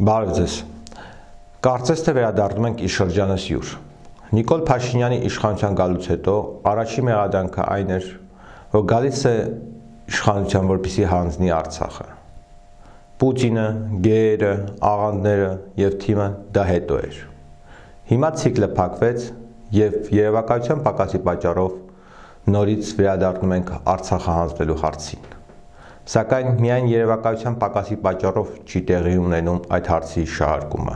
Բարև ձեզ։ Կարծես թե վերադառնում ենք իր շրջանս յուր։ Նիկոլ Փաշինյանի իշխանության գալուց հետո առաջի մեղադրանքը այն էր, որ գալիս է իշխանության, որպեսի հանձնի Արցախը։ Պուտինը, գեերը, աղանդները եւ թիմը դա հետո էր։ Հիմա ցիկլը փակվեց եւ երևակայության պակասի պատճառով նորից վերադառնում ենք Արցախը հանձնելու հարցին։ Սակայն միայն երևակայության պակասի պատճառով չի տեղի ունենում այդ հարցի շահարկումը։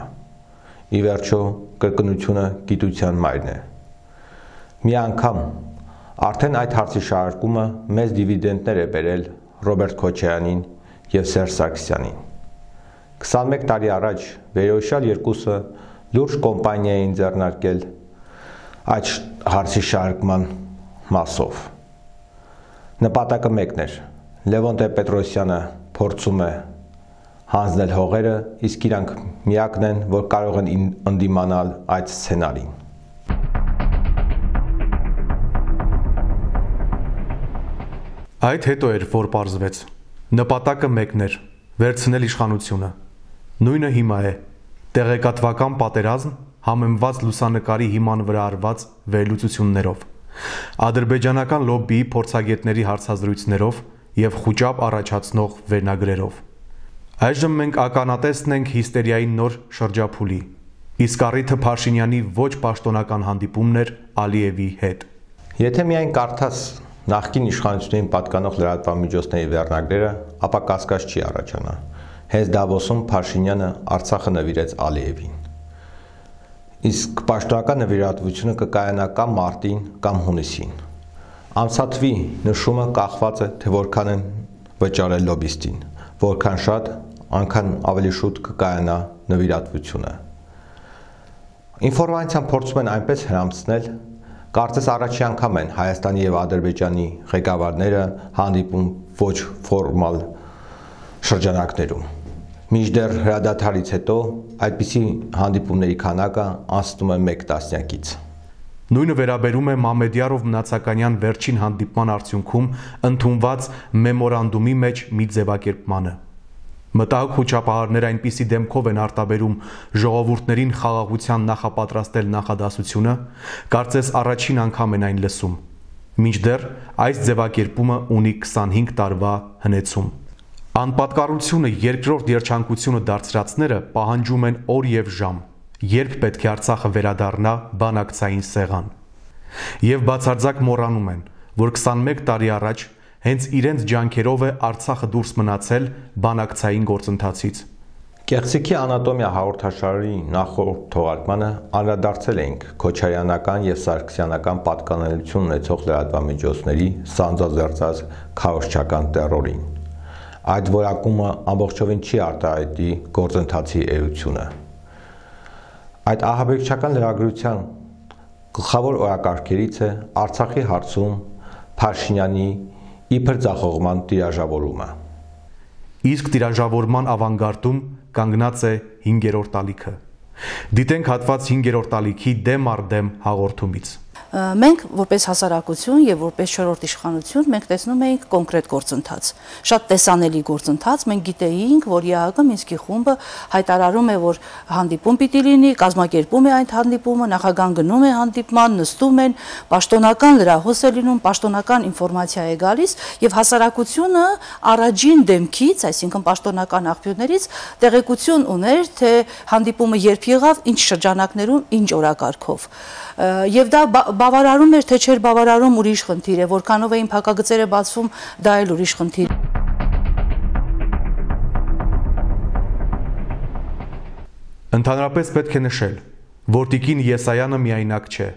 Ի վերջո կրկնությունը գիտության մայրն է։ Մի անգամ արդեն այդ հարցի շահարկումը մեծ դիվիդենդներ է բերել Ռոբերտ Քոչարյանին եւ Սերժ Սարգսյանին։ 21 տարի առաջ վերոհիշյալ երկուսը լուրջ կոմպանիա էին ձեռնարկել այդ հարցի շահարկման մասով։ Նպատակը մեկն էր Լևոն Տեր-Պետրոսյանը փորձում է հանձնել հողերը, իսկ իրանք միակն են, որ կարող են ընդդիմանալ այդ սցենարին։ Այդ հետո էր, որ պարզվեց։ Նպատակը մեկն էր՝ վերցնել իշխանությունը։ Նույնը հիմա է։ Տեղեկատվական պատերազմ համեմված լուսանկարի հիման վրա արված վերլուծություններով։ Ադրբեջանական լոբբիի փորձագետների հարցազրույցներով եւ խոճապ առաջացնող վերնագրերով։ Այժմ մենք ականատեսն ենք հիստերիայի նոր շրջափուլի։ Իսկ առիթը Փաշինյանի ոչ պաշտոնական հանդիպումն էր Ալիևի հետ։ Եթե միայն կարդաս նախկին իշխանություններին պատկանող լրատվամիջոցների վերնագրերը, ապա կասկած չի առաջանա։ Հենց Դավոսում Փաշինյանը Արցախը նվիրեց Ալիևին։ Իսկ պաշտոնական նվիրատվությունը կկայանա կամ մարտին, կամ հունիսին։ Ամսաթվի նշումը կախված է, թե որքան են վճարել լոբիստին, որքան շատ, անքան ավելի շուտ կկայանա նվիրատվությունը։ Ինֆորմացիան փորձում են այնպես հрамցնել, կարծես առաջի անգամ են Հայաստանի եւ Ադրբեջանի ղեկավարները հանդիպում ոչ ֆորմալ շրջանակներում։ Միջդեռ հրադադարից հետո այդպիսի հանդիպումների քանակը անցնում է 1 տասնյակից։ Նույնը վերաբերում է Մամեդյարով մնացականյան վերջին հանդիպման արդյունքում ընդունված մեմորանդումի մեջ մի ձևակերպմանը։ Մտահոգ խոչապահարները այնպիսի դեմքով են արտաբերում ժողովուրդներին խաղաղության նախապատրաստել նախադասությունը, կարծես առաջին անգամ են այն լսում։ Մինչդեռ այս ձևակերպումը ունի 25 տարվա հնեցում։ Անպատկառությունը երկրորդ երջանկությունը դարձրածները պահանջում են օր եւ ժամ երբ պետք է Արցախը վերադառնա բանակցային սեղան։ Եվ բացարձակ մոռանում են, որ 21 տարի առաջ հենց իրենց ջանքերով է Արցախը դուրս մնացել բանակցային գործընթացից։ Կեղծիքի անատոմիա հաղորդաշարի նախորդ թողարկմանը անդրադարձել էինք Քոչարյանական եւ Սարգսյանական պատկանելություն ունեցող լրատվամիջոցների սանձազերծած քարոշչական terrorին։ Այդ որակումը ամբողջովին չի արտահայտի գործընթացի էությունը։ Այդ ահաբեկչական լրագրության գլխավոր օրակարգերից է Արցախի հարցում Փաշինյանի իբր ցախողման տիրաժավորումը։ Իսկ տիրաժավորման ավանգարդում կանգնած է 5-րդ ալիքը։ Դիտենք հատված 5-րդ ալիքի դեմ առ դեմ հաղորդումից մենք որպես հասարակություն եւ որպես չորրորդ իշխանություն մենք տեսնում էինք կոնկրետ գործընթաց շատ տեսանելի գործընթաց մենք գիտեինք որ ԵԱՀԿ Մինսկի խումբը հայտարարում է որ հանդիպում պիտի լինի կազմակերպում է այդ հանդիպումը նախագահան գնում է հանդիպման նստում են պաշտոնական լրահոս է լինում պաշտոնական ինֆորմացիա է գալիս եւ հասարակությունը առաջին դեմքից այսինքն պաշտոնական աղբյուրներից տեղեկություն ուներ թե հանդիպումը երբ եղավ ինչ շրջանակներում ինչ օրակարգով եւ դա բավարարում էր, թե չէր բավարարում ուրիշ խնդիր է, որքանով էին փակագծերը բացվում, դա էլ ուրիշ խնդիր։ Ընդհանրապես պետք է նշել, որ Տիկին Եսայանը միայնակ չէ։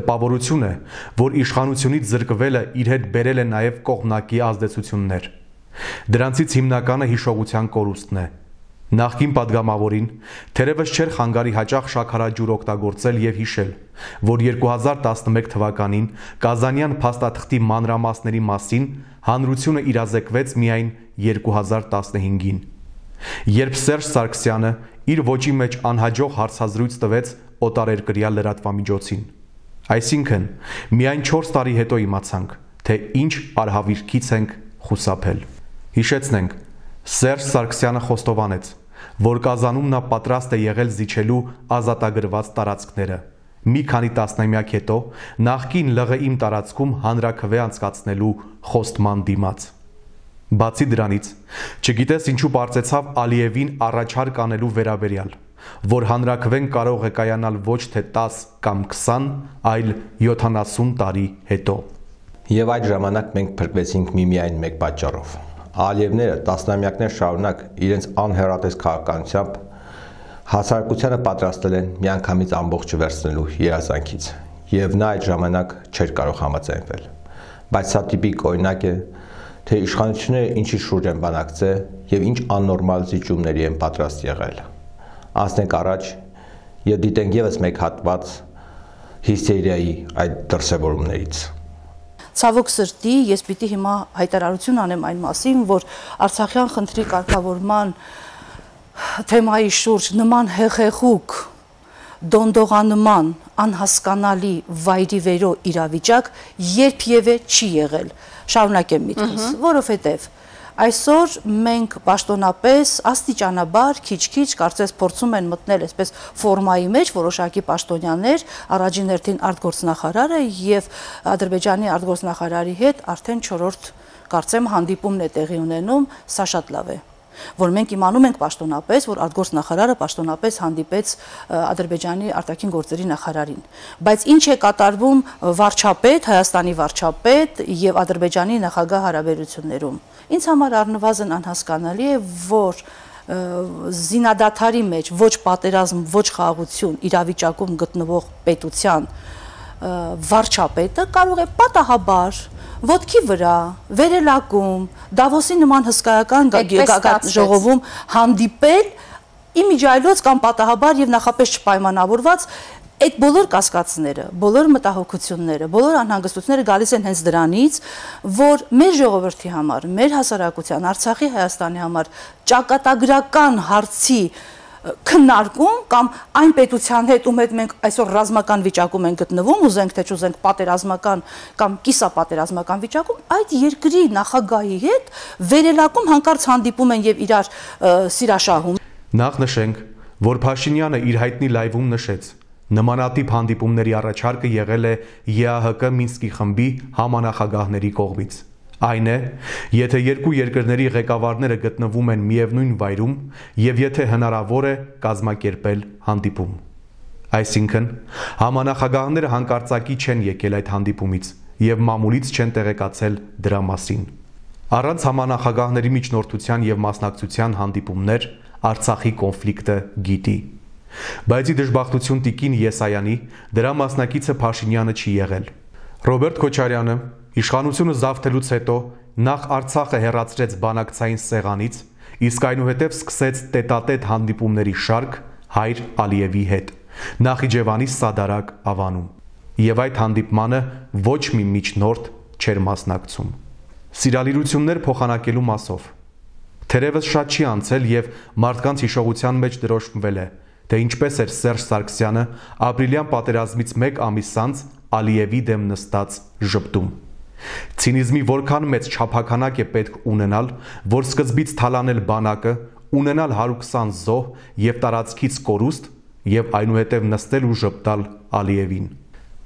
Տպավորություն է, որ իշխանությունից զրկվելը իր հետ բերել է նաև կողմնակի ազդեցություններ։ Դրանցից հիմնականը հիշողության կորուստն է, Նախկին падգամավորին թերևս չէր խանգարի հաճախ շաքարաջուր օգտագործել եւ հիշել, որ 2011 թվականին Կազանյան փաստաթղթի մանրամասների մասին հանրությունը իրազեկվեց միայն 2015-ին։ Երբ Սերժ Սարգսյանը իր ոչի մեջ անհաջող հարցազրույց տվեց օտարերկրյա լրատվամիջոցին, այսինքն միայն 4 տարի հետո իմացանք, թե ինչ արհավիրքից ենք խուսափել։ Հիշեցնենք, Սերժ Սարգսյանը խոստովանեց որ կազանում նա պատրաստ է եղել զիջելու ազատագրված տարածքները։ Մի քանի տասնամյակ հետո նախքին ԼՂԻ-մ տարածքում հանրակրվե անցկացնելու խոստման դիմաց։ Բացի դրանից, չգիտես ինչու բարձեցավ Ալիևին առաջարկ անելու վերաբերյալ, որ հանրակրվեն կարող է կայանալ ոչ թե 10 կամ 20, այլ 70 տարի հետո։ Եվ այդ ժամանակ մենք փրկվեցինք միմիայն մեկ պատճառով Ալիևները տասնամյակներ շարունակ իրենց անհերատես քաղաքականությամբ հասարակությանը պատրաստել են միանգամից ամբողջը վերցնելու երազանքից եւ նա այդ ժամանակ չէր կարող համաձայնվել բայց սա տիպիկ օրինակ է թե իշխանությունները ինչի շուրջ են բանակցե եւ ինչ աննորմալ զիջումների են պատրաստ եղել անցնենք առաջ եւ դիտենք եւս մեկ հատված հիստերիայի այդ դրսևորումներից Ցավոք սրտի ես պիտի հիմա հայտարարություն անեմ այն մասին, որ Արցախյան խնդրի կարգավորման թեմայի շուրջ նման հեղեղուկ դոնդողանման անհասկանալի վայրի վերո իրավիճակ երբևէ չի եղել։ Շարունակեմ միտքս, որովհետև Այսօր մենք պաշտոնապես աստիճանաբար քիչ-քիչ կարծես փորձում են մտնել այսպես ֆորմայի մեջ որոշակի պաշտոնյաներ, առաջին հերթին արտգործնախարարը եւ Ադրբեջանի արտգործնախարարի հետ արդեն 4-րդ կարծեմ հանդիպումն է տեղի ունենում, սա շատ լավ է որ մենք իմանում ենք պաշտոնապես, որ արտգործ նախարարը պաշտոնապես հանդիպեց Ադրբեջանի արտաքին գործերի նախարարին։ Բայց ինչ է կատարվում վարչապետ, Հայաստանի վարչապետ եւ Ադրբեջանի նախագահ հարաբերություններում։ Ինձ համար առնվազն անհասկանալի է, որ զինադատարի մեջ ոչ պատերազմ, ոչ խաղաղություն իրավիճակում գտնվող պետության վարչապետը կարող է պատահաբար ոտքի վրա վերելակում Դավոսի նման հսկայական ժողովում հանդիպել իմիջայլոց կամ պատահաբար եւ նախապես չպայմանավորված այդ բոլոր կասկածները, բոլոր մտահոգությունները, բոլոր անհանգստությունները գալիս են հենց դրանից, որ մեր ժողովրդի համար, մեր հասարակության, Արցախի Հայաստանի համար ճակատագրական հարցի քննարկում կամ այն պետության հետ, ում հետ մենք այսօր ռազմական վիճակում ենք գտնվում, ուզենք թե չուզենք պատերազմական կամ կիսապատերազմական վիճակում, այդ երկրի նախագահի հետ վերելակում հանկարծ հանդիպում են եւ իրար սիրաշահում։ Նախ նշենք, որ Փաշինյանը իր հայտնի լայվում նշեց, Նմանատիպ հանդիպումների առաջարկը եղել է ԵԱՀԿ Մինսկի խմբի համանախագահների կողմից։ Այն է, եթե երկու երկրների ղեկավարները գտնվում են միևնույն վայրում եւ եթե հնարավոր է կազմակերպել հանդիպում։ Այսինքն, համանախագահները հանկարծակի չեն եկել այդ հանդիպումից եւ մամուլից չեն տեղեկացել դրա մասին։ Առանց համանախագահների միջնորդության եւ մասնակցության հանդիպումներ Արցախի կոնֆլիկտը գիտի։ Բայց ի դժբախտություն Տիկին Եսայանի դրա մասնակիցը Փաշինյանը չի եղել։ Ռոբերտ Քոչարյանը իշխանությունը զավթելուց հետո նախ Արցախը հերացրեց բանակցային սեղանից, իսկ այնուհետև սկսեց տետատետ հանդիպումների շարք հայր Ալիևի հետ։ Նախիջևանի Սադարակ ավանում։ Եվ այդ հանդիպմանը ոչ մի միջնորդ չէր մասնակցում։ Սիրալիրություններ փոխանակելու մասով Թերևս շատ չի անցել եւ մարդկանց հիշողության մեջ դրոշմվել է թե ինչպես էր Սերժ Սարգսյանը ապրիլյան պատերազմից 1 ամիս անց Ալիևի դեմ նստած ժպտում։ Ցինիզմի որքան մեծ չափականակ է պետք ունենալ, որ սկզբից թալանել բանակը, ունենալ 120 զոհ եւ տարածքից կորուստ եւ այնուհետեւ նստել ու ժպտալ Ալիևին։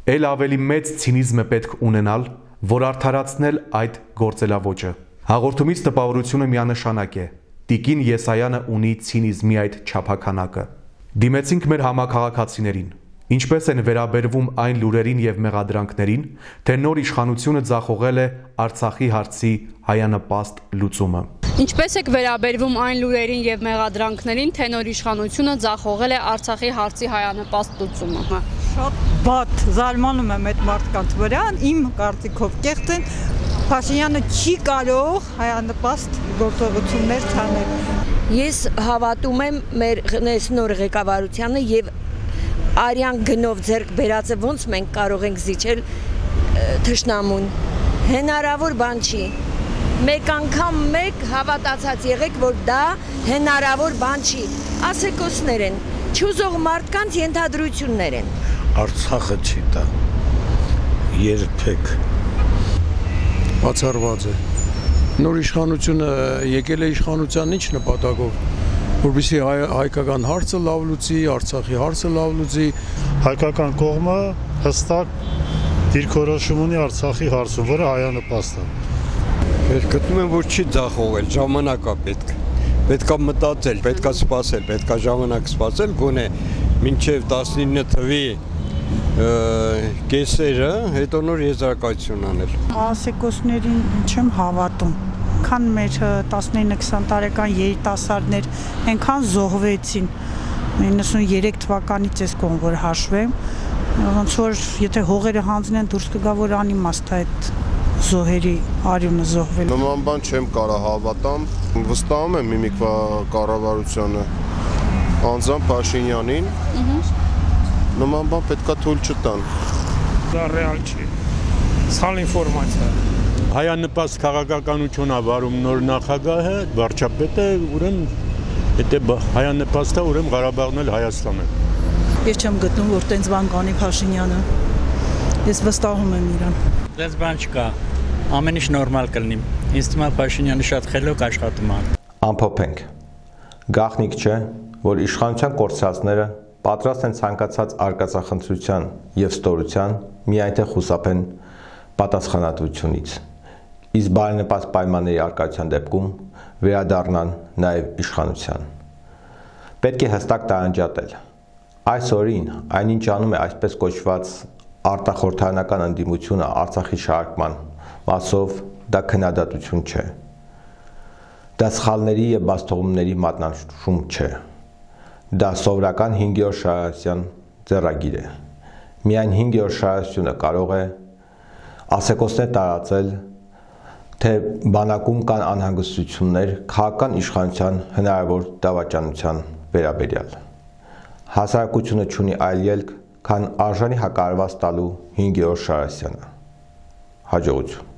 Էլ ավելի մեծ ցինիզմ է պետք ունենալ, որ արդարացնել այդ գործելավոճը։ Հաղորդումից տպավորությունը միանշանակ է։ Տիկին Եսայանը ունի ցինիզմի այդ չափականակը։ Դիմեցինք մեր համակարգացիներին։ Ինչպես են վերաբերվում այն լուրերին եւ մեղադրանքներին, թե նոր իշխանությունը ձախողել է Արցախի հարցի հայանպաստ լուծումը։ Ինչպես եք վերաբերվում այն լուրերին եւ մեղադրանքներին, թե նոր իշխանությունը ձախողել է Արցախի հարցի հայանպաստ լուծումը։ Շատ բաց զարմանում եմ այդ մարդկանց վրա, իմ կարծիքով կեղծ են Փաշինյանը չի կարող հայանպաստ գործողություններ չանել Ես հավատում եմ մեր նոր ղեկավարությանը եւ արյան գնով ձեռք բերածը ոնց մենք կարող ենք զիջել թշնամուն։ Հնարավոր բան չի։ Մեկ անգամ մեկ հավատացած եղեք, որ դա հնարավոր բան չի։ Ասեկոսներ են, չուզող մարդկանց ենթադրություններ են։ Արցախը չի տա։ Երբեք։ Բացառված է նոր իշխանությունը եկել է իշխանության ինչ նպատակով որովհետեւ հայ, հայկական հարցը լավ լուծի, Արցախի հարցը լավ լուծի, հայկական կողմը հստակ դիրքորոշում ունի Արցախի հարցում, որը հայանպաստ է։ Ես գտնում եմ, որ չի ձախողել, ժամանակա պետք։ Պետքա մտածել, պետքա սպասել, պետքա ժամանակ սպասել, գոնե մինչև 19 թվի կեսերը, հետո նոր եզրակացություն անել։ Ասեկոսներին չեմ հավատում քան մեր 19-20 տարեկան երիտասարդներ այնքան զոհվեցին 93 թվականից էս կողմ որ հաշվեմ ոնց որ եթե հողերը հանձնեն դուրս կգա որ անիմաստ է այդ զոհերի արյունը զոհվել նման բան չեմ կարա հավատամ վստահում եմ Միմիկվա կառավարությանը անձամբ Փաշինյանին նման բան պետքա թույլ չտան։ Դա ռեալ չի։ Սխալ ինֆորմացիա։ Հայանպաստ քաղաքականությունա վարում նոր նախագահը, վարչապետը, ուրեմն եթե հայանպաստա, ուրեմն Ղարաբաղն էլ Հայաստան է։ Ես չեմ գտնում, որ տենց բան կանի Փաշինյանը։ Ես վստահում եմ իրան։ Տենց բան չկա։ Ամեն ինչ նորմալ կլինի։ Ինձ թվում է Փաշինյանը շատ խելոք աշխատում է։ Ամփոփենք։ Գախնիկ չէ, որ իշխանության կորցածները պատրաստ են ցանկացած արկածախնդրության եւ ստորության միայն թե խուսափեն պատասխանատվությունից։ Իսկ բարենպաստ պայմանների արկայության դեպքում վերադառնան նաեւ իշխանության։ Պետք է հստակ տարանջատել։ Այս օրին այնինչ անում է այսպես կոչված արտախորհրդանական ընդդիմությունը Արցախի շարքման մասով դա քննադատություն չէ։ Դա սխալների եւ բաստողումների մատնանշում չէ։ Դա սովորական 5-րդ շարասյան ձեռագիր է։ Միայն 5-րդ շարասյունը կարող է ասեկոսներ տարածել, թե բանակում կան անհանգստություններ քաղաքական իշխանության հնարավոր դավաճանության վերաբերյալ։ Հասարակությունը ունի այլ ելք, քան արժանի հակարված տալու 5-րդ շարասյանը։ Հաջողություն